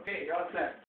Okay, you're all set.